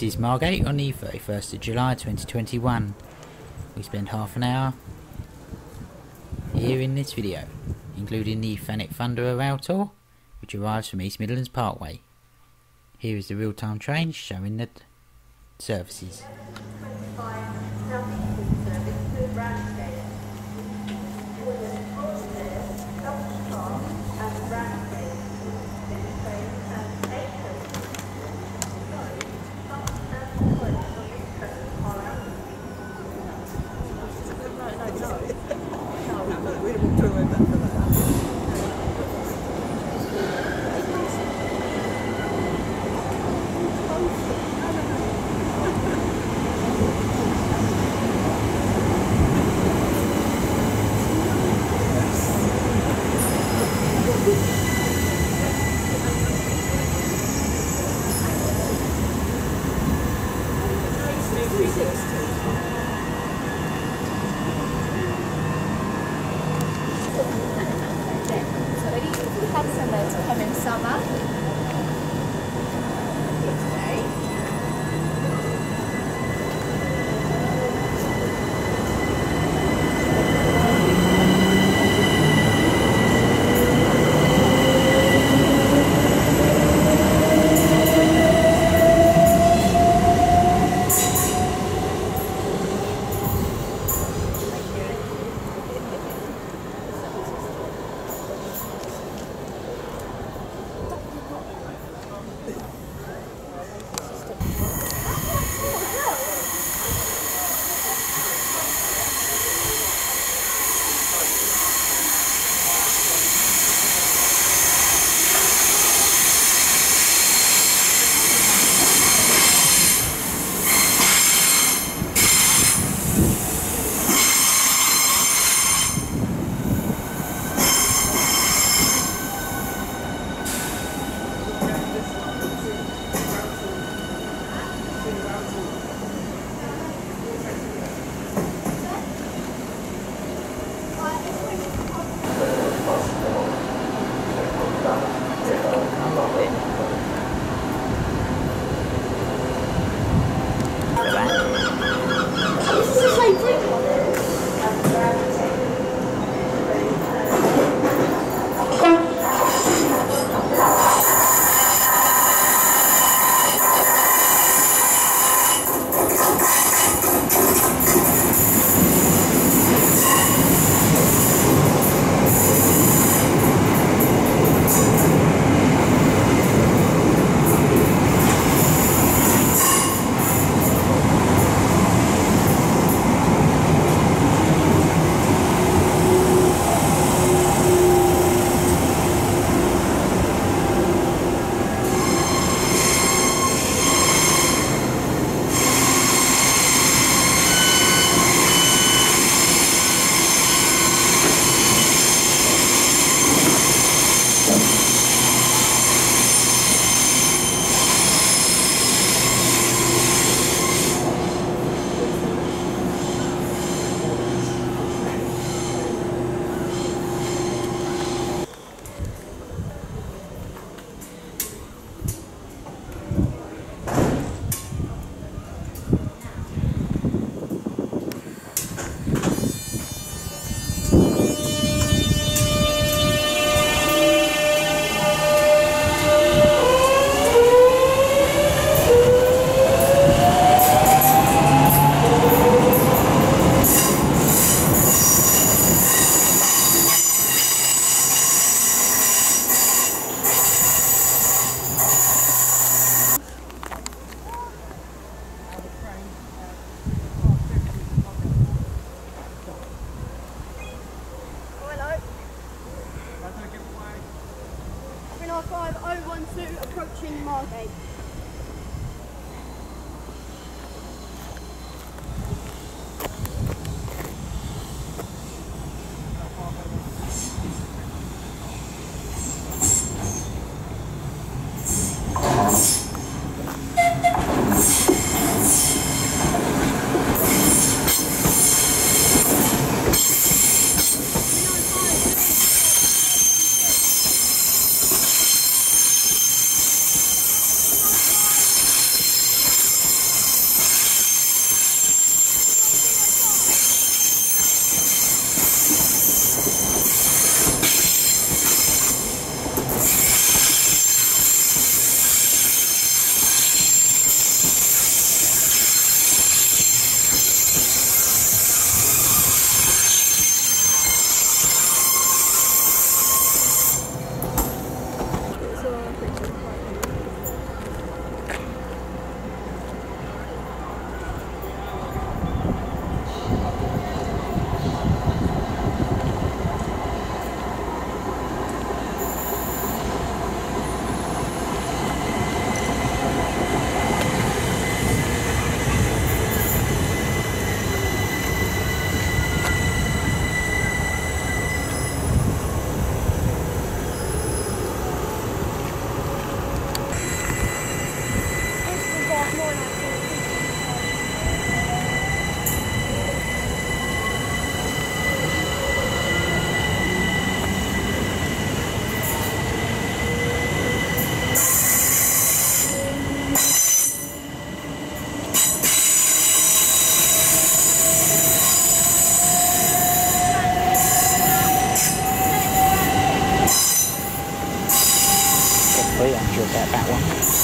This is Margate on the 31st of July 2021. We spend half an hour here in this video, including the Thanet Thunderer rail tour, which arrives from East Midlands Parkway. Here is the real-time train showing the services. to come summer. 玩。that, that one.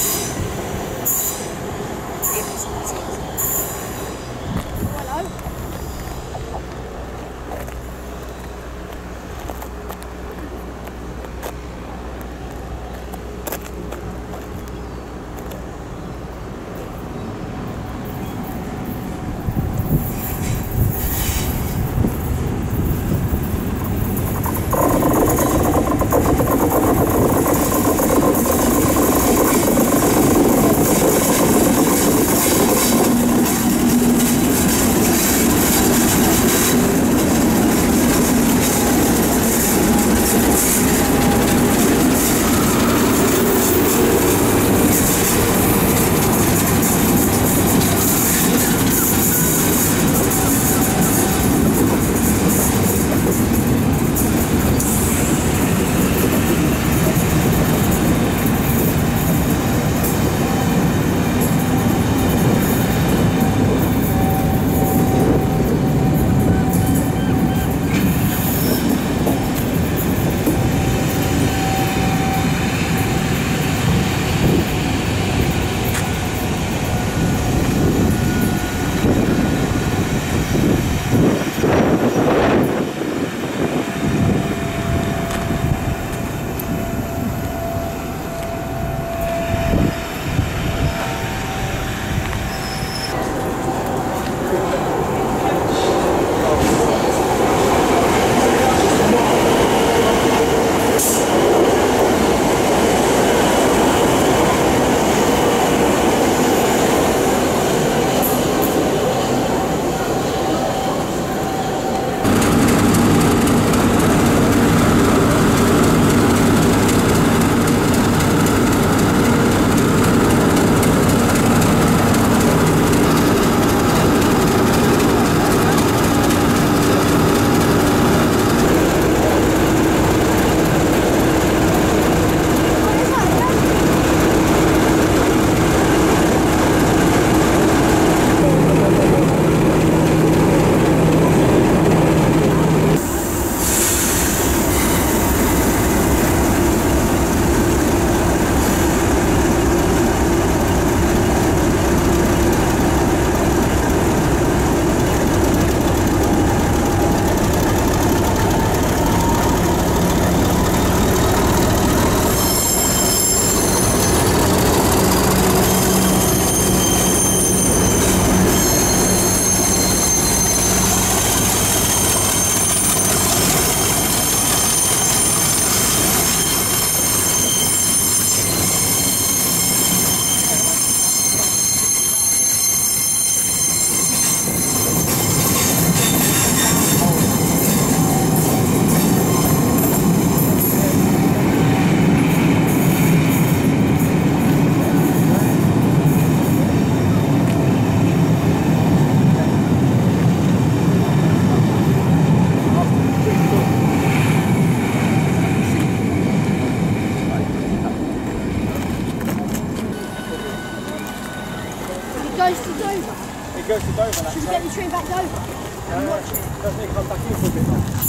Train back to Dover? And watch it? Doesn't it come back in for a bit?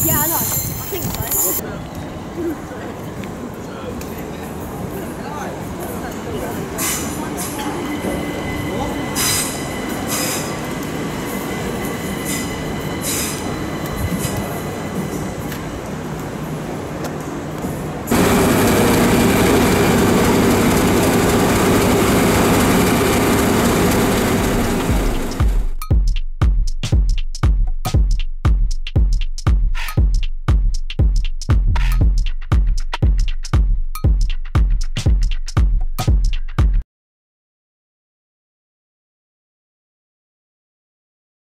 Yeah, I know. I think so.